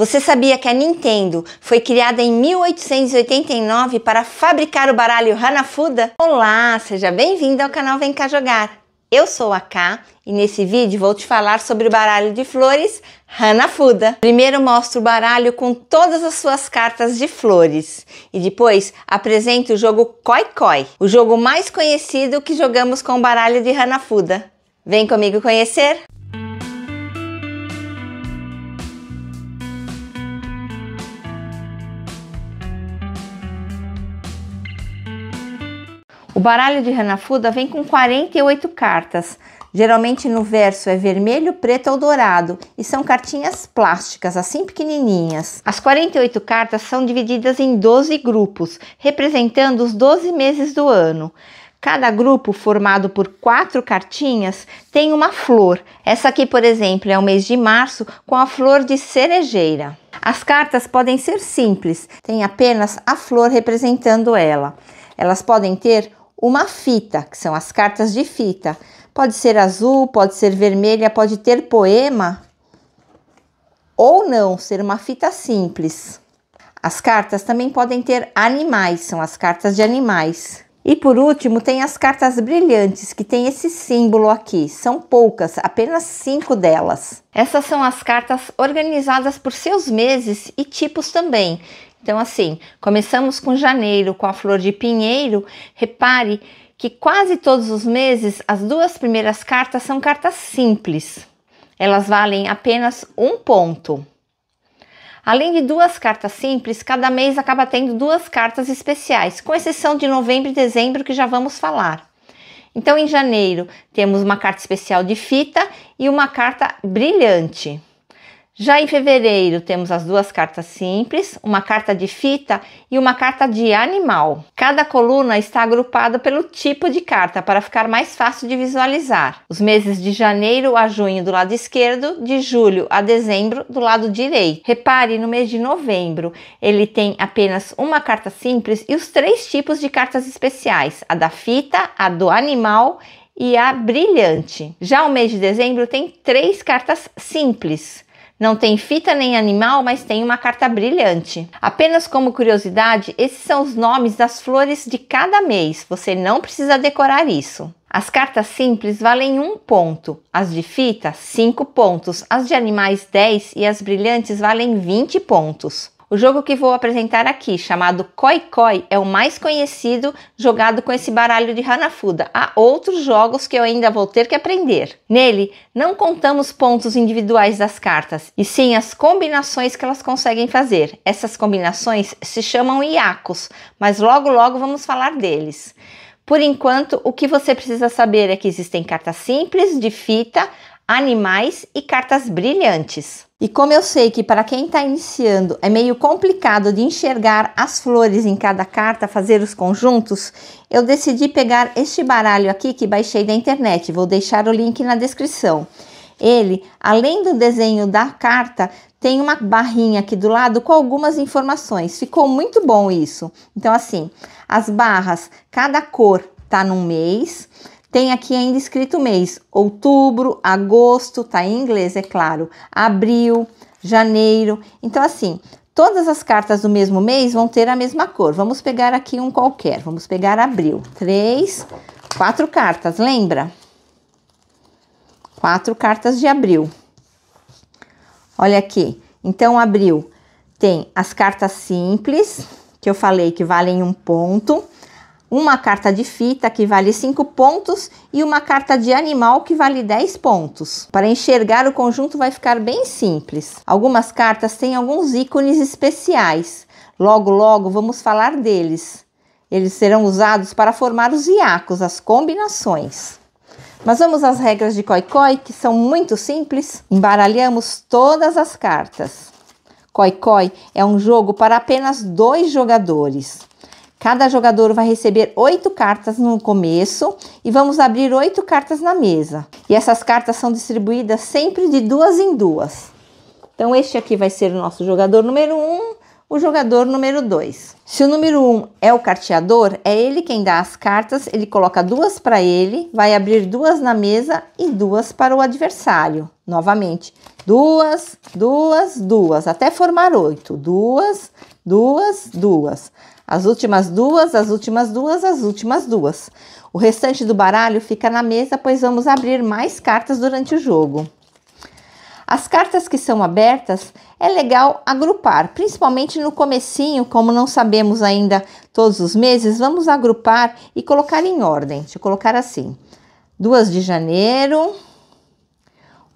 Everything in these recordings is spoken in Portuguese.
Você sabia que a Nintendo foi criada em 1889 para fabricar o baralho Hanafuda? Olá, seja bem-vindo ao canal Vem Cá Jogar. Eu sou a K e nesse vídeo vou te falar sobre o baralho de flores Hanafuda. Primeiro mostro o baralho com todas as suas cartas de flores e depois apresento o jogo Koi Koi, o jogo mais conhecido que jogamos com o baralho de Hanafuda. Vem comigo conhecer? O baralho de Hanafuda vem com 48 cartas. Geralmente no verso é vermelho, preto ou dourado e são cartinhas plásticas, assim pequenininhas. As 48 cartas são divididas em 12 grupos, representando os 12 meses do ano. Cada grupo, formado por quatro cartinhas, tem uma flor. Essa aqui, por exemplo, é o mês de março com a flor de cerejeira. As cartas podem ser simples, tem apenas a flor representando ela. Elas podem ter uma fita, que são as cartas de fita. Pode ser azul, pode ser vermelha, pode ter poema ou não, ser uma fita simples. As cartas também podem ter animais, são as cartas de animais. E por último, tem as cartas brilhantes, que tem esse símbolo aqui. São poucas, apenas cinco delas. Essas são as cartas organizadas por seus meses e tipos também. Então, assim, começamos com janeiro com a flor de pinheiro. Repare que quase todos os meses as duas primeiras cartas são cartas simples. Elas valem apenas um ponto. Além de duas cartas simples, cada mês acaba tendo duas cartas especiais, com exceção de novembro e dezembro, que já vamos falar. Então, em janeiro, temos uma carta especial de fita e uma carta brilhante. Já em fevereiro temos as duas cartas simples, uma carta de fita e uma carta de animal. Cada coluna está agrupada pelo tipo de carta para ficar mais fácil de visualizar. Os meses de janeiro a junho do lado esquerdo, de julho a dezembro do lado direito. Repare no mês de novembro, ele tem apenas uma carta simples e os três tipos de cartas especiais: a da fita, a do animal e a brilhante. Já o mês de dezembro tem três cartas simples. Não tem fita nem animal, mas tem uma carta brilhante. Apenas como curiosidade, esses são os nomes das flores de cada mês. Você não precisa decorar isso. As cartas simples valem um ponto, as de fita, 5 pontos, as de animais, 10 e as brilhantes valem 20 pontos. O jogo que vou apresentar aqui, chamado Koi Koi, é o mais conhecido jogado com esse baralho de Hanafuda. Há outros jogos que eu ainda vou ter que aprender. Nele, não contamos pontos individuais das cartas, e sim as combinações que elas conseguem fazer. Essas combinações se chamam iacos, mas logo logo vamos falar deles. Por enquanto, o que você precisa saber é que existem cartas simples de fita, animais e cartas brilhantes. E como eu sei que para quem está iniciando é meio complicado de enxergar as flores em cada carta, fazer os conjuntos, eu decidi pegar este baralho aqui que baixei da internet. Vou deixar o link na descrição. Ele, além do desenho da carta, tem uma barrinha aqui do lado com algumas informações. Ficou muito bom isso. Então, assim, as barras, cada cor tá num mês. Tem aqui ainda escrito mês: outubro, agosto, tá em inglês, é claro, abril, janeiro. Então, assim, todas as cartas do mesmo mês vão ter a mesma cor. Vamos pegar aqui um qualquer. Vamos pegar abril. Três, quatro cartas, lembra? Quatro cartas de abril. Olha aqui. Então, abril tem as cartas simples, que eu falei que valem um ponto uma carta de fita que vale 5 pontos e uma carta de animal que vale 10 pontos. Para enxergar o conjunto vai ficar bem simples. Algumas cartas têm alguns ícones especiais. Logo, logo vamos falar deles. Eles serão usados para formar os iacos, as combinações. Mas vamos às regras de Koi, que são muito simples. Embaralhamos todas as cartas. Koi é um jogo para apenas dois jogadores. Cada jogador vai receber oito cartas no começo e vamos abrir oito cartas na mesa. E essas cartas são distribuídas sempre de duas em duas. Então, este aqui vai ser o nosso jogador número um, o jogador número 2. Se o número 1 um é o carteador, é ele quem dá as cartas, ele coloca duas para ele, vai abrir duas na mesa e duas para o adversário. Novamente, duas, duas, duas, até formar oito. Duas, duas, duas. As últimas duas, as últimas duas, as últimas duas. O restante do baralho fica na mesa, pois vamos abrir mais cartas durante o jogo. As cartas que são abertas é legal agrupar, principalmente no comecinho, como não sabemos ainda todos os meses, vamos agrupar e colocar em ordem. Deixa eu colocar assim: duas de janeiro,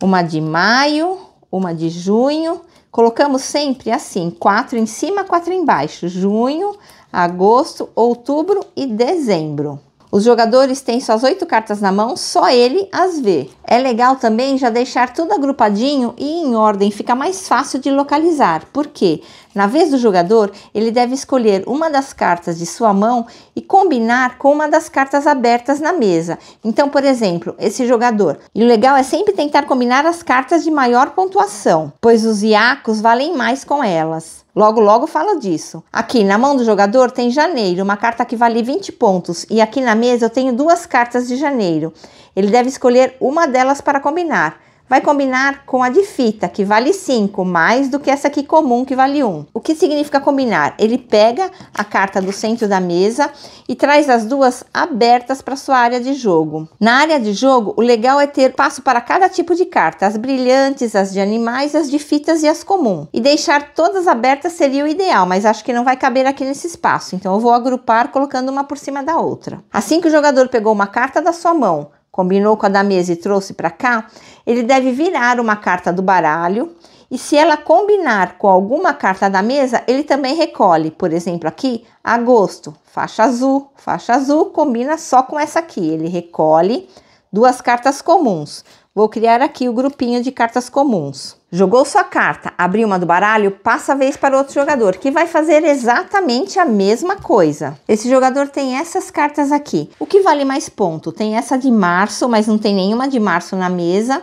uma de maio, uma de junho. Colocamos sempre assim, quatro em cima, quatro embaixo: junho, agosto, outubro e dezembro. Os jogadores têm suas oito cartas na mão, só ele as vê. É legal também já deixar tudo agrupadinho e em ordem, fica mais fácil de localizar. Por quê? Na vez do jogador, ele deve escolher uma das cartas de sua mão e combinar com uma das cartas abertas na mesa. Então, por exemplo, esse jogador. E o legal é sempre tentar combinar as cartas de maior pontuação, pois os iacos valem mais com elas. Logo, logo falo disso. Aqui na mão do jogador tem janeiro, uma carta que vale 20 pontos, e aqui na mesa eu tenho duas cartas de janeiro. Ele deve escolher uma delas para combinar vai combinar com a de fita, que vale 5, mais do que essa aqui comum, que vale 1. Um. O que significa combinar? Ele pega a carta do centro da mesa e traz as duas abertas para sua área de jogo. Na área de jogo, o legal é ter passo para cada tipo de carta, as brilhantes, as de animais, as de fitas e as comum. E deixar todas abertas seria o ideal, mas acho que não vai caber aqui nesse espaço, então eu vou agrupar colocando uma por cima da outra. Assim que o jogador pegou uma carta da sua mão, combinou com a da mesa e trouxe para cá, ele deve virar uma carta do baralho e se ela combinar com alguma carta da mesa, ele também recolhe. Por exemplo, aqui, agosto, faixa azul, faixa azul combina só com essa aqui. Ele recolhe duas cartas comuns. Vou criar aqui o grupinho de cartas comuns. Jogou sua carta, abriu uma do baralho, passa a vez para outro jogador, que vai fazer exatamente a mesma coisa. Esse jogador tem essas cartas aqui. O que vale mais ponto? Tem essa de março, mas não tem nenhuma de março na mesa.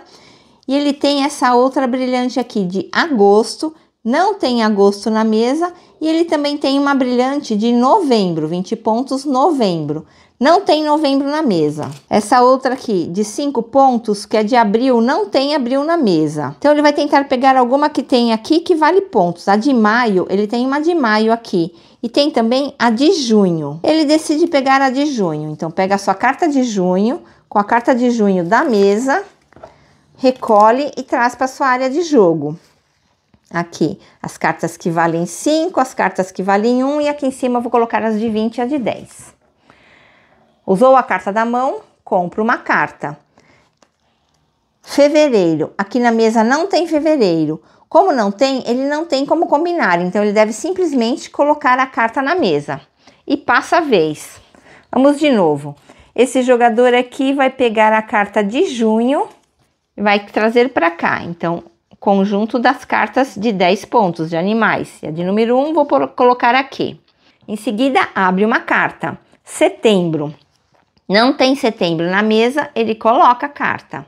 E ele tem essa outra brilhante aqui de agosto, não tem agosto na mesa. E ele também tem uma brilhante de novembro, 20 pontos novembro. Não tem novembro na mesa. Essa outra aqui, de 5 pontos, que é de abril, não tem abril na mesa. Então, ele vai tentar pegar alguma que tem aqui que vale pontos. A de maio, ele tem uma de maio aqui. E tem também a de junho. Ele decide pegar a de junho. Então, pega a sua carta de junho, com a carta de junho da mesa, recolhe e traz para sua área de jogo. Aqui, as cartas que valem 5, as cartas que valem 1 um, e aqui em cima eu vou colocar as de 20 e a de 10. Usou a carta da mão, compra uma carta. Fevereiro. Aqui na mesa não tem fevereiro. Como não tem, ele não tem como combinar, então ele deve simplesmente colocar a carta na mesa. E passa a vez. Vamos de novo. Esse jogador aqui vai pegar a carta de junho e vai trazer para cá. Então, conjunto das cartas de 10 pontos de animais. E a de número 1 vou colocar aqui. Em seguida, abre uma carta. Setembro. Não tem setembro na mesa, ele coloca a carta.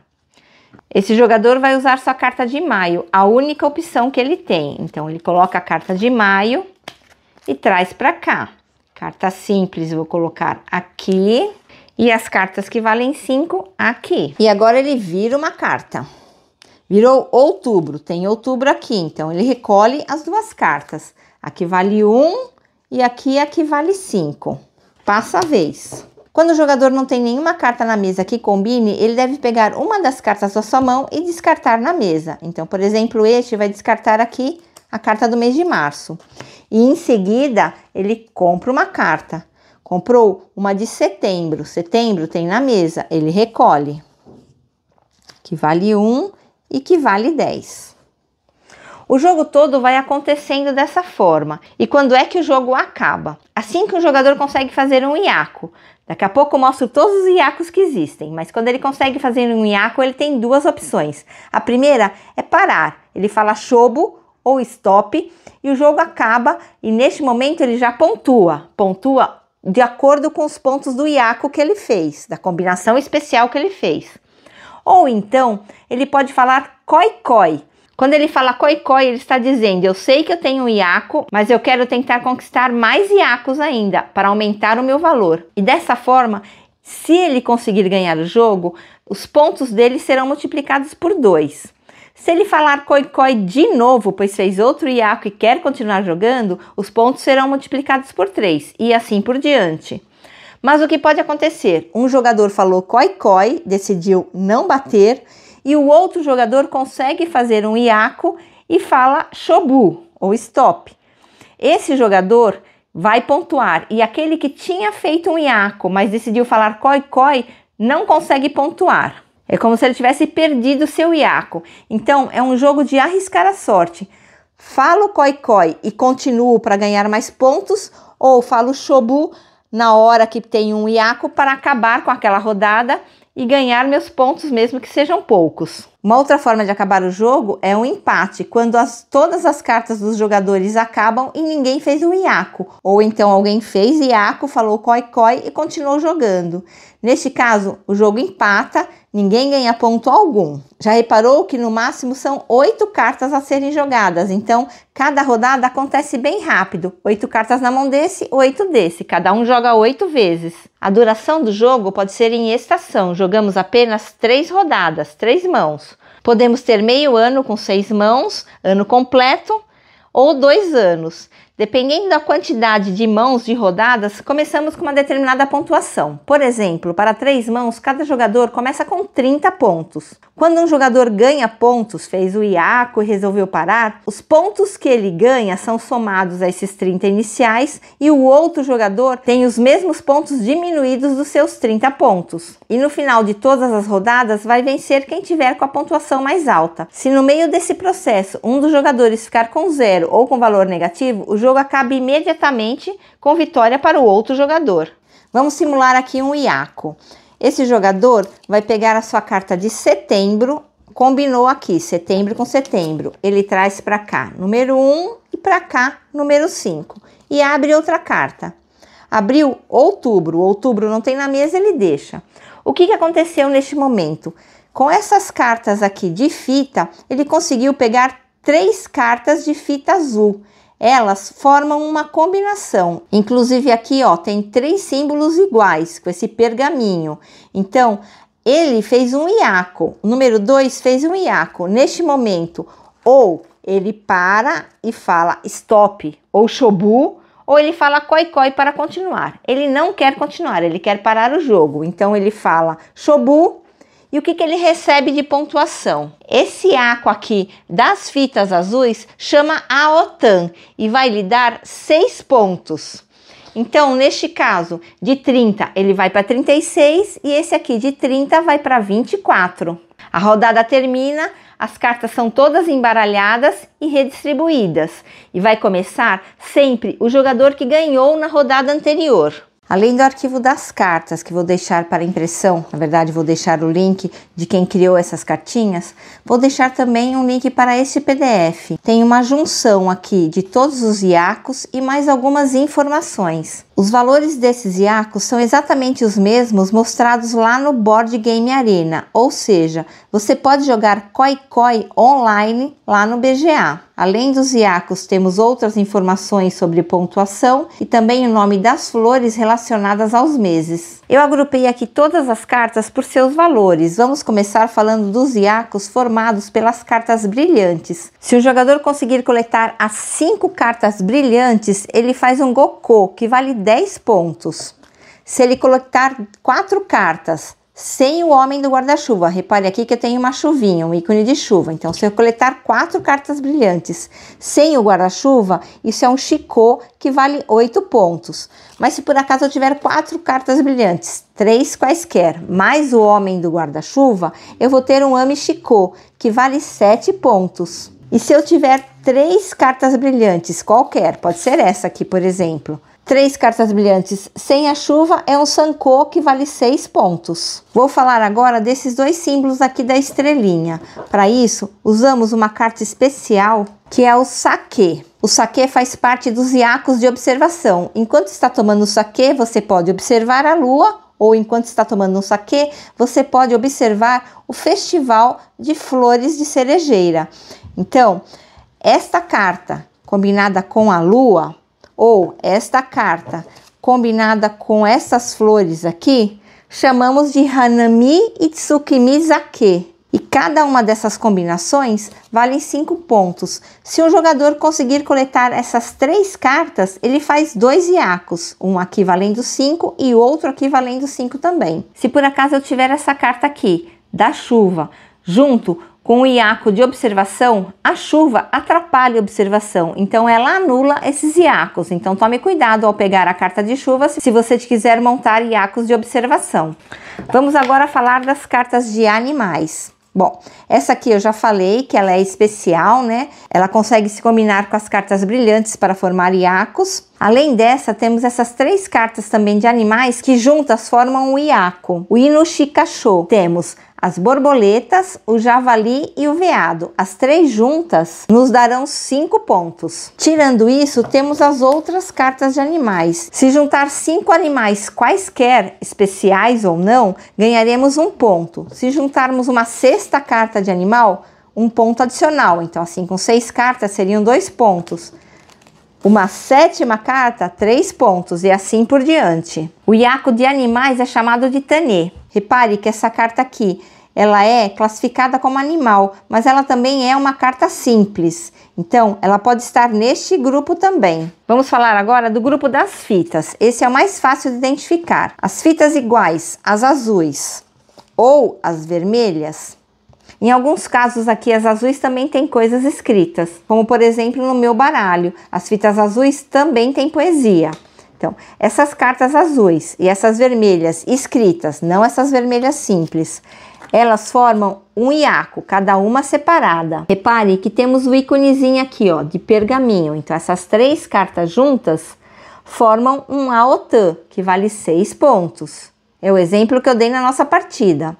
Esse jogador vai usar sua carta de maio, a única opção que ele tem. Então, ele coloca a carta de maio e traz para cá. Carta simples, vou colocar aqui. E as cartas que valem 5 aqui. E agora ele vira uma carta. Virou outubro, tem outubro aqui. Então, ele recolhe as duas cartas. Aqui vale 1 um, e aqui, aqui vale 5. Passa a vez. Quando o jogador não tem nenhuma carta na mesa que combine, ele deve pegar uma das cartas da sua mão e descartar na mesa. Então, por exemplo, este vai descartar aqui a carta do mês de março. E em seguida, ele compra uma carta. Comprou uma de setembro. Setembro tem na mesa, ele recolhe. Que vale 1 e que vale 10. O jogo todo vai acontecendo dessa forma. E quando é que o jogo acaba? Assim que o jogador consegue fazer um iaco. Daqui a pouco eu mostro todos os iacos que existem, mas quando ele consegue fazer um iaco, ele tem duas opções. A primeira é parar. Ele fala chobo ou stop e o jogo acaba e neste momento ele já pontua. Pontua de acordo com os pontos do iaco que ele fez, da combinação especial que ele fez. Ou então, ele pode falar coi coi. Quando ele fala coi-coi, ele está dizendo: Eu sei que eu tenho um iaco, mas eu quero tentar conquistar mais iacos ainda para aumentar o meu valor. E dessa forma, se ele conseguir ganhar o jogo, os pontos dele serão multiplicados por 2. Se ele falar coi-coi de novo, pois fez outro iaco e quer continuar jogando, os pontos serão multiplicados por 3 e assim por diante. Mas o que pode acontecer? Um jogador falou coi-coi, decidiu não bater, e o outro jogador consegue fazer um iaco e fala shobu ou stop. Esse jogador vai pontuar e aquele que tinha feito um iaco, mas decidiu falar coi-coi, não consegue pontuar. É como se ele tivesse perdido seu iaco. Então, é um jogo de arriscar a sorte. Falo coi-coi e continuo para ganhar mais pontos ou falo shobu na hora que tem um iaco para acabar com aquela rodada e ganhar meus pontos, mesmo que sejam poucos. Uma outra forma de acabar o jogo é um empate, quando as, todas as cartas dos jogadores acabam e ninguém fez o iaco, ou então alguém fez iaco, falou coi-coi e continuou jogando. Neste caso, o jogo empata, ninguém ganha ponto algum. Já reparou que no máximo são oito cartas a serem jogadas, então cada rodada acontece bem rápido. Oito cartas na mão desse, oito desse, cada um joga oito vezes. A duração do jogo pode ser em estação, jogamos apenas três rodadas, três mãos. Podemos ter meio ano com seis mãos, ano completo ou dois anos. Dependendo da quantidade de mãos de rodadas, começamos com uma determinada pontuação. Por exemplo, para três mãos, cada jogador começa com 30 pontos. Quando um jogador ganha pontos, fez o iaco e resolveu parar, os pontos que ele ganha são somados a esses 30 iniciais e o outro jogador tem os mesmos pontos diminuídos dos seus 30 pontos. E no final de todas as rodadas, vai vencer quem tiver com a pontuação mais alta. Se no meio desse processo um dos jogadores ficar com zero ou com valor negativo, o jogo acaba imediatamente com vitória para o outro jogador. Vamos simular aqui um iaco. Esse jogador vai pegar a sua carta de setembro, combinou aqui setembro com setembro. Ele traz para cá número 1 e para cá número 5 e abre outra carta. Abriu outubro, outubro não tem na mesa, ele deixa. O que, que aconteceu neste momento? Com essas cartas aqui de fita, ele conseguiu pegar três cartas de fita azul elas formam uma combinação. Inclusive aqui, ó, tem três símbolos iguais com esse pergaminho. Então, ele fez um iaco. O número 2 fez um iaco. Neste momento, ou ele para e fala stop ou shobu, ou ele fala coi-coi para continuar. Ele não quer continuar, ele quer parar o jogo. Então ele fala shobu e o que, que ele recebe de pontuação? Esse ACO aqui das fitas azuis chama AOTAN e vai lhe dar 6 pontos. Então, neste caso, de 30 ele vai para 36 e esse aqui de 30 vai para 24. A rodada termina, as cartas são todas embaralhadas e redistribuídas e vai começar sempre o jogador que ganhou na rodada anterior. Além do arquivo das cartas, que vou deixar para impressão, na verdade vou deixar o link de quem criou essas cartinhas, vou deixar também um link para este PDF. Tem uma junção aqui de todos os iacos e mais algumas informações. Os valores desses iacos são exatamente os mesmos mostrados lá no Board Game Arena, ou seja, você pode jogar Koi Koi online lá no BGA. Além dos iacos, temos outras informações sobre pontuação e também o nome das flores relacionadas aos meses. Eu agrupei aqui todas as cartas por seus valores. Vamos começar falando dos iacos formados pelas cartas brilhantes. Se o jogador conseguir coletar as cinco cartas brilhantes, ele faz um Gokô, que vale 10 pontos. Se ele coletar quatro cartas sem o homem do guarda-chuva. Repare aqui que eu tenho uma chuvinha, um ícone de chuva. Então, se eu coletar quatro cartas brilhantes sem o guarda-chuva, isso é um chicô que vale oito pontos. Mas se por acaso eu tiver quatro cartas brilhantes, três quaisquer, mais o homem do guarda-chuva, eu vou ter um Ami Chicô, que vale sete pontos. E se eu tiver três cartas brilhantes, qualquer, pode ser essa aqui, por exemplo, Três cartas brilhantes sem a chuva é um Sanko que vale seis pontos. Vou falar agora desses dois símbolos aqui da estrelinha. Para isso, usamos uma carta especial que é o saque. O saque faz parte dos iacos de observação. Enquanto está tomando saque, você pode observar a lua ou enquanto está tomando um saque, você pode observar o festival de flores de cerejeira. Então, esta carta combinada com a lua, ou esta carta combinada com essas flores aqui, chamamos de Hanami Itsukimi Zake. E cada uma dessas combinações vale 5 pontos. Se o jogador conseguir coletar essas três cartas, ele faz dois iacos, um aqui valendo 5 e outro aqui valendo 5 também. Se por acaso eu tiver essa carta aqui, da chuva, junto com o iaco de observação, a chuva atrapalha a observação, então ela anula esses iacos. Então tome cuidado ao pegar a carta de chuva se você quiser montar iacos de observação. Vamos agora falar das cartas de animais. Bom, essa aqui eu já falei que ela é especial, né? Ela consegue se combinar com as cartas brilhantes para formar iacos. Além dessa, temos essas três cartas também de animais que juntas formam o iaco. O Inushikasho. Temos as borboletas, o javali e o veado. As três juntas nos darão cinco pontos. Tirando isso, temos as outras cartas de animais. Se juntar cinco animais quaisquer, especiais ou não, ganharemos um ponto. Se juntarmos uma sexta carta de animal, um ponto adicional. Então, assim, com seis cartas seriam dois pontos. Uma sétima carta, três pontos, e assim por diante. O iaco de animais é chamado de tanê. Repare que essa carta aqui ela é classificada como animal, mas ela também é uma carta simples. Então, ela pode estar neste grupo também. Vamos falar agora do grupo das fitas. Esse é o mais fácil de identificar. As fitas iguais, as azuis ou as vermelhas. Em alguns casos aqui, as azuis também têm coisas escritas, como por exemplo no meu baralho. As fitas azuis também têm poesia. Então, essas cartas azuis e essas vermelhas escritas, não essas vermelhas simples, elas formam um iaco, cada uma separada. Repare que temos o íconezinho aqui, ó, de pergaminho. Então, essas três cartas juntas formam um aotã, que vale seis pontos. É o exemplo que eu dei na nossa partida.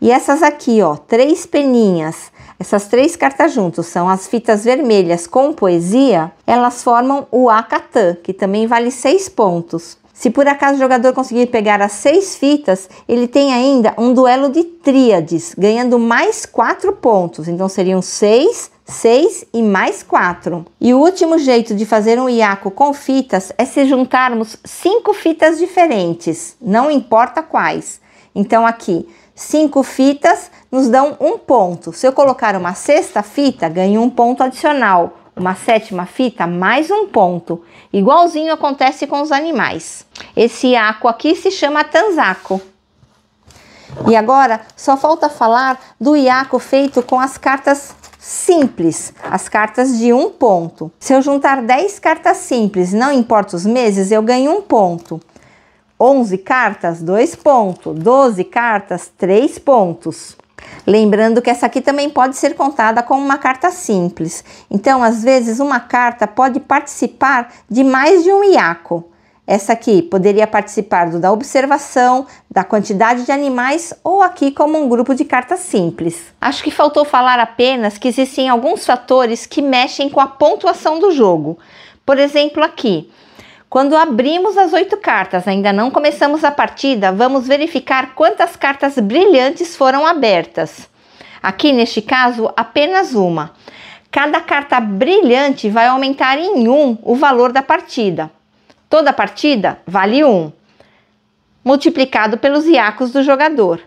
E essas aqui, ó, três peninhas, essas três cartas juntos são as fitas vermelhas com poesia, elas formam o acatã, que também vale seis pontos. Se por acaso o jogador conseguir pegar as seis fitas, ele tem ainda um duelo de tríades, ganhando mais quatro pontos. Então seriam seis, seis e mais quatro. E o último jeito de fazer um iaco com fitas é se juntarmos cinco fitas diferentes, não importa quais. Então aqui, cinco fitas nos dão um ponto. Se eu colocar uma sexta fita, ganho um ponto adicional uma sétima fita, mais um ponto. Igualzinho acontece com os animais. Esse aco aqui se chama tanzaco. E agora só falta falar do iaco feito com as cartas simples, as cartas de um ponto. Se eu juntar 10 cartas simples, não importa os meses, eu ganho um ponto. 11 cartas, 2 pontos. 12 cartas, 3 pontos. Lembrando que essa aqui também pode ser contada como uma carta simples. Então, às vezes, uma carta pode participar de mais de um iaco. Essa aqui poderia participar do da observação, da quantidade de animais ou aqui como um grupo de cartas simples. Acho que faltou falar apenas que existem alguns fatores que mexem com a pontuação do jogo. Por exemplo, aqui, quando abrimos as oito cartas, ainda não começamos a partida, vamos verificar quantas cartas brilhantes foram abertas. Aqui neste caso, apenas uma. Cada carta brilhante vai aumentar em um o valor da partida. Toda partida vale um, multiplicado pelos iacos do jogador.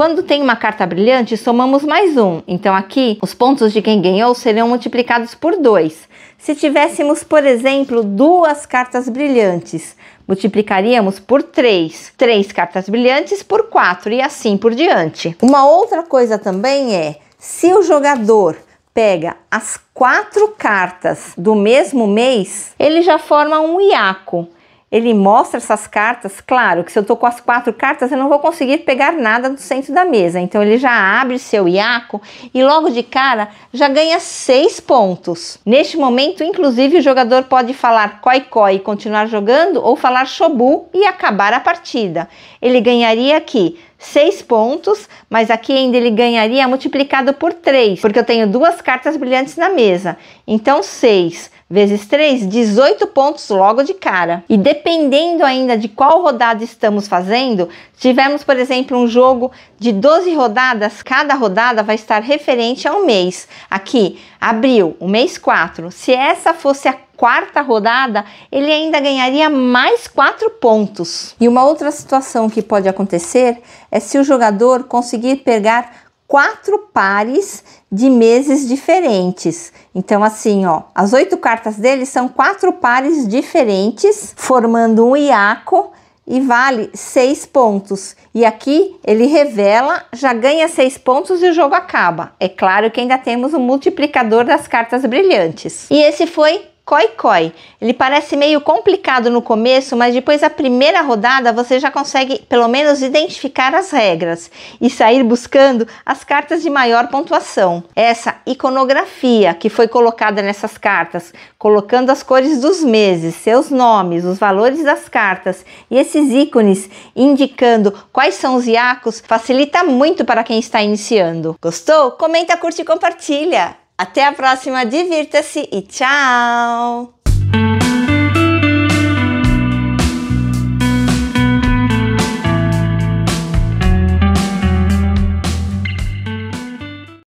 Quando tem uma carta brilhante, somamos mais um. Então aqui, os pontos de quem ganhou seriam multiplicados por dois. Se tivéssemos, por exemplo, duas cartas brilhantes, multiplicaríamos por 3. Três cartas brilhantes por 4 e assim por diante. Uma outra coisa também é, se o jogador pega as quatro cartas do mesmo mês, ele já forma um iaco ele mostra essas cartas. Claro que se eu tô com as quatro cartas, eu não vou conseguir pegar nada do centro da mesa. Então ele já abre seu iaco e logo de cara já ganha seis pontos. Neste momento, inclusive, o jogador pode falar coi-coi e continuar jogando ou falar shobu e acabar a partida. Ele ganharia aqui 6 pontos, mas aqui ainda ele ganharia multiplicado por 3, porque eu tenho duas cartas brilhantes na mesa. Então, 6 vezes 3, 18 pontos logo de cara. E dependendo ainda de qual rodada estamos fazendo, tivemos, por exemplo, um jogo de 12 rodadas, cada rodada vai estar referente a um mês. Aqui, abril, o mês 4. Se essa fosse a quarta rodada, ele ainda ganharia mais 4 pontos. E uma outra situação que pode acontecer é se o jogador conseguir pegar quatro pares de meses diferentes. Então, assim, ó, as oito cartas dele são quatro pares diferentes, formando um iaco e vale seis pontos. E aqui ele revela, já ganha seis pontos e o jogo acaba. É claro que ainda temos o multiplicador das cartas brilhantes. E esse foi Koi. Ele parece meio complicado no começo, mas depois da primeira rodada você já consegue pelo menos identificar as regras e sair buscando as cartas de maior pontuação. Essa iconografia que foi colocada nessas cartas, colocando as cores dos meses, seus nomes, os valores das cartas e esses ícones indicando quais são os iacos, facilita muito para quem está iniciando. Gostou? Comenta, curte e compartilha! Até a próxima, divirta-se e tchau!